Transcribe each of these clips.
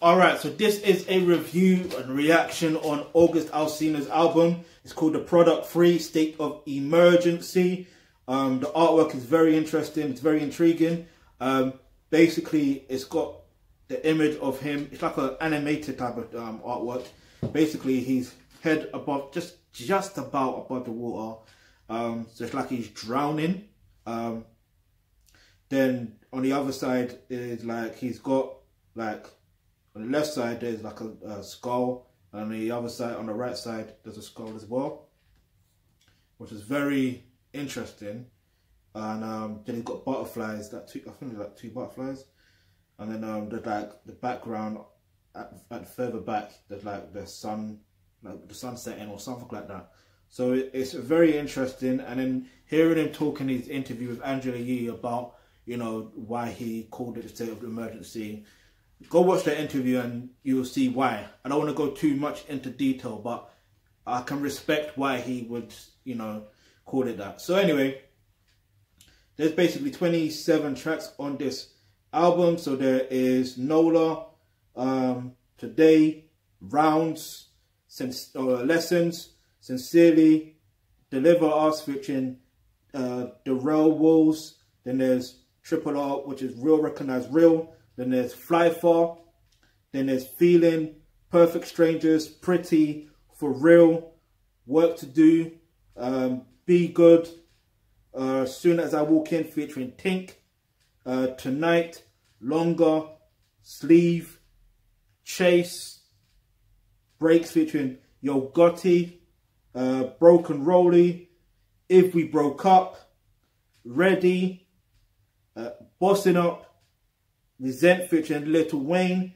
Alright, so this is a review and reaction on August Alsina's album. It's called The Product Free State of Emergency. Um, the artwork is very interesting, it's very intriguing. Um, basically, it's got the image of him, it's like an animated type of um, artwork. Basically, he's head above, just just about above the water. Um, so it's like he's drowning. Um, then on the other side is like he's got like on the left side, there's like a, a skull. And on the other side, on the right side, there's a skull as well. Which is very interesting. And um, then he's got butterflies, that two, I think there's like two butterflies. And then um, like the background at, at further back, there's like the sun, like the sun setting or something like that. So it's very interesting. And then hearing him talking his interview with Angela Yee about, you know, why he called it a state of emergency go watch that interview and you'll see why. I don't want to go too much into detail, but I can respect why he would, you know, call it that. So anyway, there's basically 27 tracks on this album. So there is Nola, um, Today, Rounds, uh, Lessons, Sincerely, Deliver Us, featuring uh, The Real Wolves. Then there's Triple R, which is Real Recognize Real. Then there's Fly For. Then there's Feeling, Perfect Strangers, Pretty, For Real, Work to Do, um, Be Good, uh, Soon As I Walk In featuring Tink, uh, Tonight, Longer, Sleeve, Chase, Breaks featuring Yo Gotti, uh, Broken Rolly, If We Broke Up, Ready, uh, Bossing Up, Resent featuring Lil Wayne,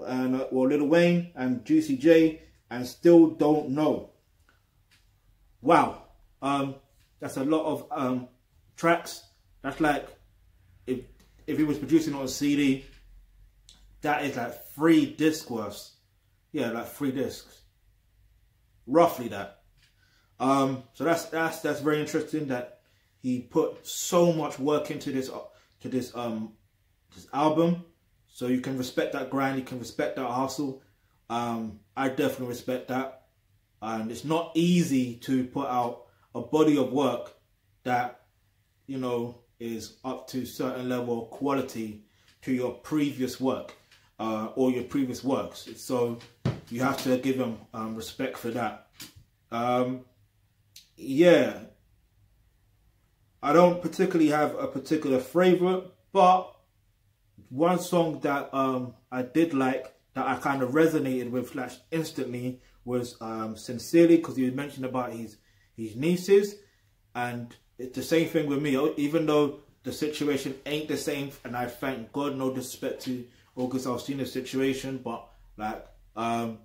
and uh, well, Lil Wayne and Juicy J, and Still Don't Know. Wow, um, that's a lot of um, tracks. That's like if if he was producing on a CD, that is like three disc worths. Yeah, like three discs, roughly that. Um, so that's that's that's very interesting that he put so much work into this uh, to this um this album. So you can respect that grind, you can respect that hustle. Um, I definitely respect that. And it's not easy to put out a body of work that, you know, is up to certain level of quality to your previous work uh, or your previous works. So you have to give them um, respect for that. Um, yeah, I don't particularly have a particular favorite, but one song that um, I did like that I kind of resonated with like instantly was um, Sincerely because he mentioned about his his nieces. And it's the same thing with me. Even though the situation ain't the same and I thank God no disrespect to August Alsina's situation but like um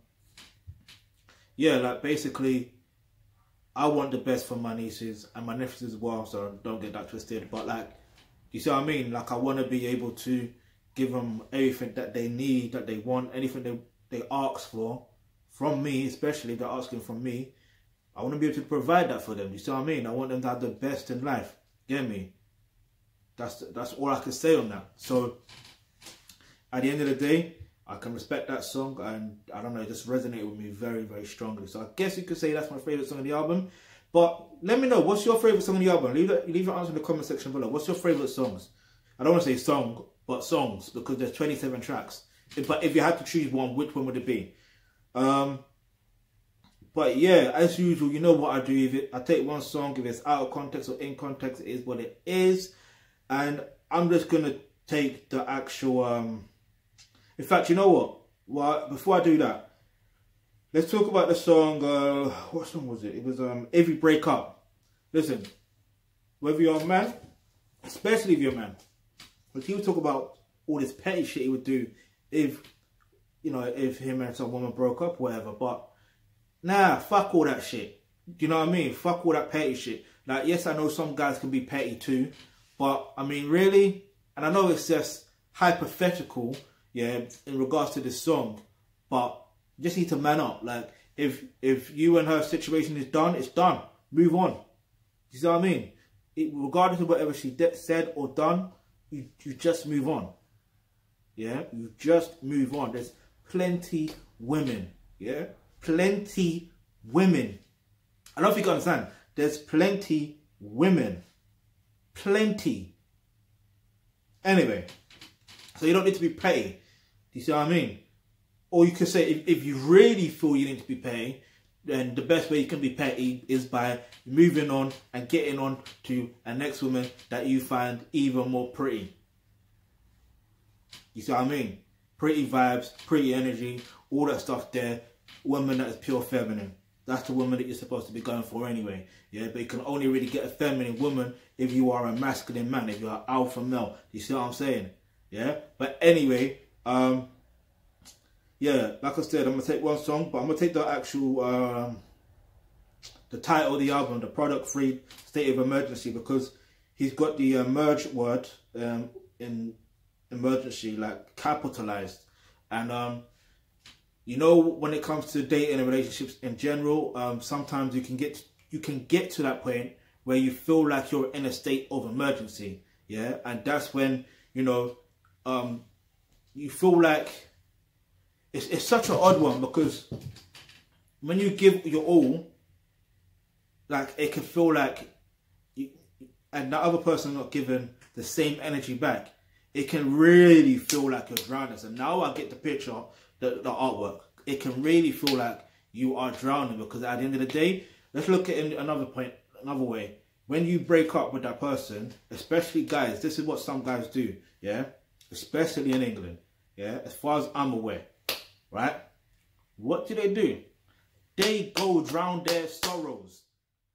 yeah like basically I want the best for my nieces and my nephews as well so don't get that twisted. But like you see what I mean? Like I want to be able to give them everything that they need, that they want, anything they, they ask for from me, especially if they're asking from me. I want to be able to provide that for them. You see what I mean? I want them to have the best in life. Get me? That's that's all I can say on that. So at the end of the day, I can respect that song and I don't know, it just resonated with me very, very strongly. So I guess you could say that's my favourite song of the album. But let me know, what's your favourite song of the album? Leave, it, leave your answer in the comment section below. What's your favourite songs? I don't want to say song, but songs because there's 27 tracks. But if you had to choose one, which one would it be? Um, but yeah, as usual, you know what I do. If it, I take one song, if it's out of context or in context, it is what it is. And I'm just gonna take the actual. Um, in fact, you know what? Well, before I do that, let's talk about the song. Uh, what song was it? It was um, "If You Break Up." Listen, whether you're a man, especially if you're a man, but he would talk about all this petty shit he would do if, you know, if him and some woman broke up, whatever. But nah, fuck all that shit. Do you know what I mean? Fuck all that petty shit. Like, yes, I know some guys can be petty too, but I mean, really, and I know it's just hypothetical, yeah, in regards to this song, but just need to man up. Like, if if you and her situation is done, it's done. Move on. Do you see what I mean? It, regardless of whatever she said or done, you, you just move on. Yeah, you just move on. There's plenty women. Yeah, plenty women. I don't if you understand. There's plenty women. Plenty. Anyway, so you don't need to be paid. Do you see what I mean? Or you could say if, if you really feel you need to be paid, then the best way you can be petty is by moving on and getting on to a next woman that you find even more pretty. You see what I mean? Pretty vibes, pretty energy, all that stuff there. Woman that is pure feminine. That's the woman that you're supposed to be going for anyway. Yeah, but you can only really get a feminine woman if you are a masculine man, if you're an alpha male. You see what I'm saying? Yeah. But anyway, um, yeah, like I said, I'm gonna take one song, but I'm gonna take the actual um, the title of the album, the product free state of emergency, because he's got the emerge word um, in emergency like capitalized, and um, you know when it comes to dating and relationships in general, um, sometimes you can get you can get to that point where you feel like you're in a state of emergency, yeah, and that's when you know um, you feel like it's, it's such an odd one because when you give your all, like it can feel like, you, and the other person not given the same energy back, it can really feel like you're drowning. So now I get the picture, the, the artwork. It can really feel like you are drowning because at the end of the day, let's look at another point, another way. When you break up with that person, especially guys, this is what some guys do, yeah? Especially in England, yeah? As far as I'm aware right? What do they do? They go drown their sorrows.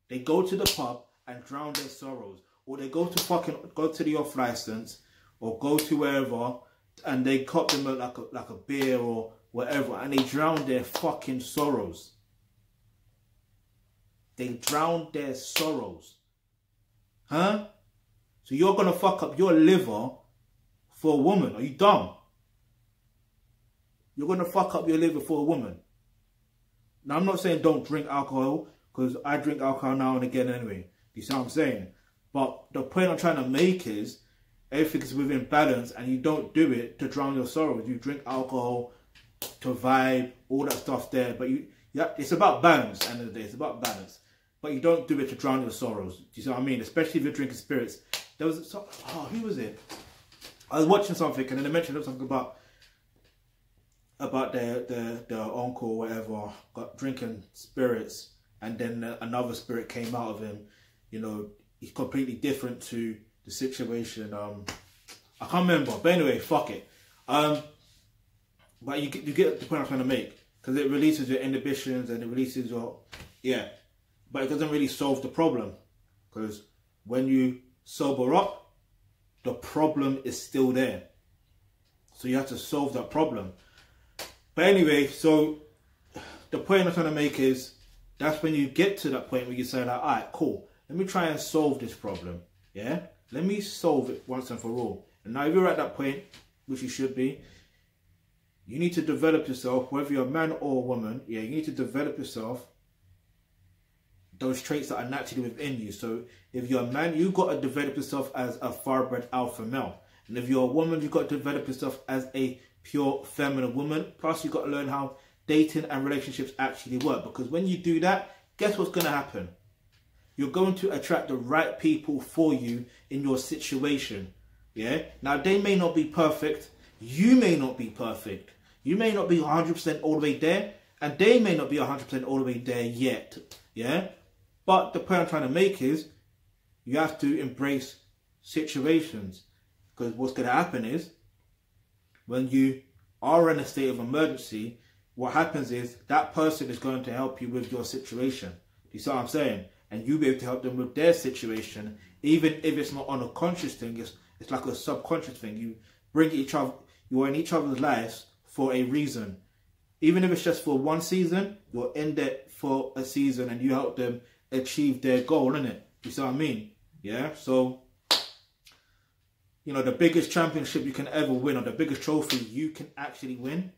They go to the pub and drown their sorrows. Or they go to fucking, go to the off license or go to wherever and they cop them like a, like a beer or whatever and they drown their fucking sorrows. They drown their sorrows. Huh? So you're gonna fuck up your liver for a woman. Are you dumb? You're going to fuck up your liver for a woman. Now, I'm not saying don't drink alcohol, because I drink alcohol now and again anyway. You see what I'm saying? But the point I'm trying to make is, everything is within balance, and you don't do it to drown your sorrows. You drink alcohol to vibe, all that stuff there. But you, yeah, it's about balance. End of the day, it's about balance. But you don't do it to drown your sorrows. Do you see what I mean? Especially if you're drinking spirits. There was, oh, who was it? I was watching something, and then they mentioned something about about their their their uncle or whatever got drinking spirits and then another spirit came out of him. You know he's completely different to the situation um i can't remember. But anyway fuck it. Um but you you get the point i'm trying to make because it releases your inhibitions and it releases your yeah. But it doesn't really solve the problem because when you sober up the problem is still there. So you have to solve that problem but anyway, so the point I'm trying to make is that's when you get to that point where you say like, all right, cool. Let me try and solve this problem. Yeah. Let me solve it once and for all. And now if you're at that point, which you should be, you need to develop yourself, whether you're a man or a woman. Yeah, you need to develop yourself those traits that are naturally within you. So if you're a man, you've got to develop yourself as a thoroughbred alpha male. And if you're a woman, you've got to develop yourself as a pure feminine woman. Plus, you've got to learn how dating and relationships actually work. Because when you do that, guess what's going to happen? You're going to attract the right people for you in your situation. Yeah. Now, they may not be perfect. You may not be perfect. You may not be 100% all the way there. And they may not be 100% all the way there yet. Yeah. But the point I'm trying to make is you have to embrace situations. Because what's going to happen is when you are in a state of emergency, what happens is that person is going to help you with your situation. Do you see what I'm saying? And you'll be able to help them with their situation, even if it's not on a conscious thing, it's, it's like a subconscious thing. You bring each other, you are in each other's lives for a reason. Even if it's just for one season, you're in there for a season and you help them achieve their goal, innit? You see what I mean? Yeah? So you know, the biggest championship you can ever win or the biggest trophy you can actually win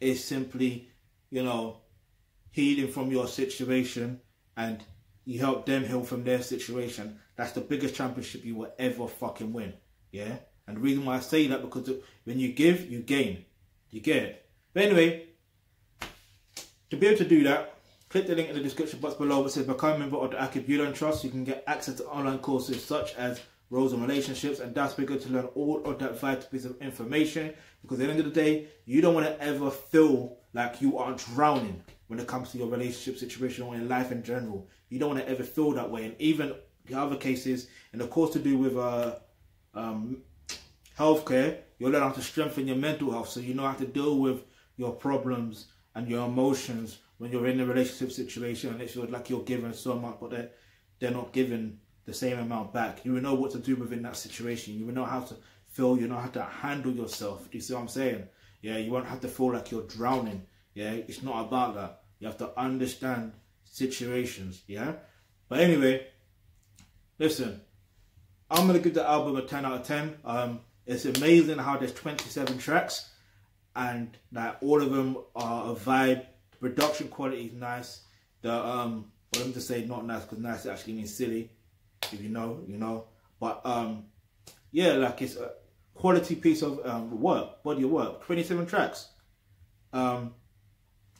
is simply, you know, healing from your situation and you help them heal from their situation. That's the biggest championship you will ever fucking win. Yeah? And the reason why I say that because when you give, you gain. You get it. But anyway, to be able to do that, click the link in the description box below that says become a member of the Alkebulan Trust. You can get access to online courses such as roles and relationships, and that's where bigger to learn all of that vital piece of information. Because at the end of the day, you don't want to ever feel like you are drowning when it comes to your relationship situation or in life in general. You don't want to ever feel that way. And even the other cases, and of course to do with uh, um, healthcare, you'll learn how to strengthen your mental health so you know how to deal with your problems and your emotions when you're in a relationship situation and it feels like you're given so much but they're, they're not given the same amount back. You will know what to do within that situation. You will know how to feel, you know how to handle yourself. Do you see what I'm saying? Yeah, you won't have to feel like you're drowning. Yeah, it's not about that. You have to understand situations. Yeah, but anyway, listen, I'm gonna give the album a 10 out of 10. Um, it's amazing how there's 27 tracks and that all of them are a vibe. The production quality is nice. The um, well, let me just say not nice because nice actually means silly. If you know, you know. But um, yeah, like it's a quality piece of um, work, body of work. 27 tracks. Um,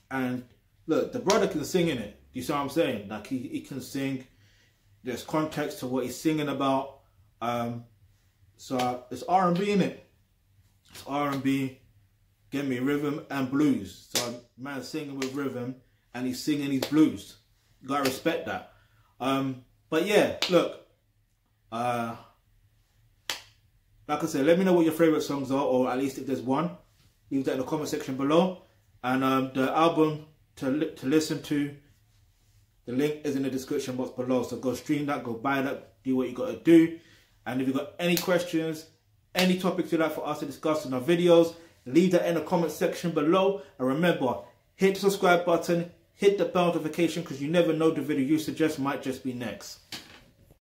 and look, the brother can sing in it. Do you see what I'm saying? Like he, he can sing. There's context to what he's singing about. Um, so it's R&B in it. It's R&B get me rhythm and blues. So man singing with rhythm and he's singing his blues. You gotta respect that. Um, but yeah, look. Uh, like I said, let me know what your favorite songs are, or at least if there's one. Leave that in the comment section below. And um, the album to li to listen to, the link is in the description box below. So go stream that, go buy that, do what you gotta do. And if you've got any questions, any topics you'd like for us to discuss in our videos, Leave that in the comment section below. And remember, hit the subscribe button, hit the bell notification because you never know the video you suggest might just be next.